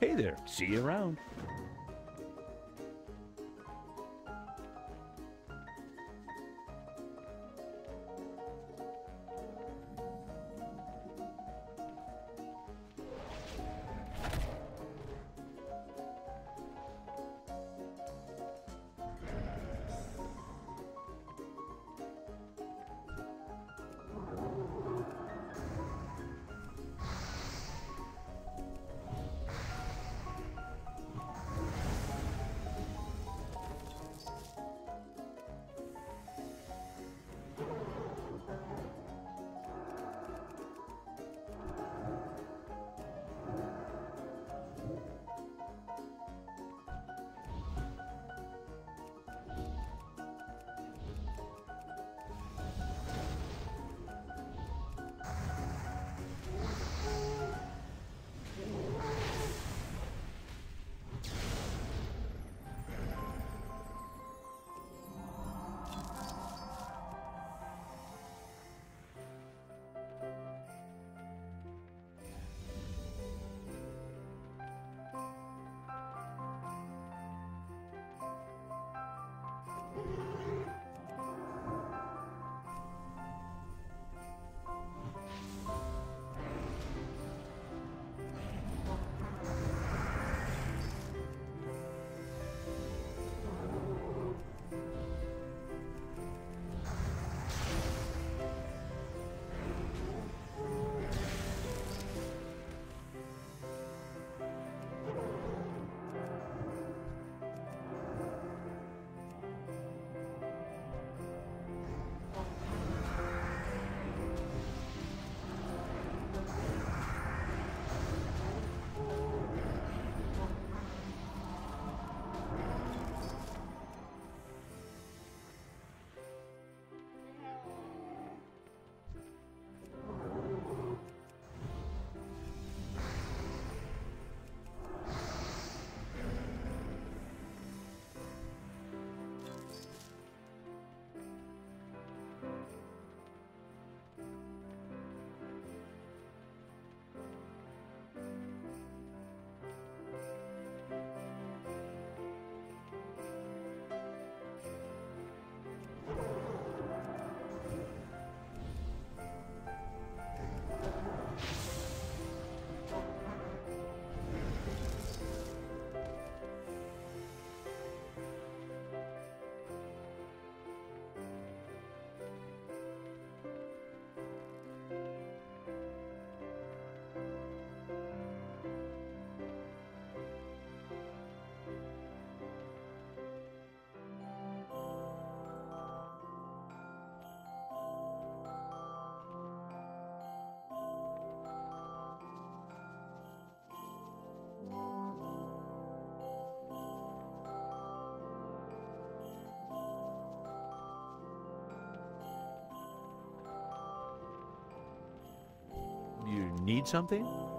Hey there, see you around. Need something?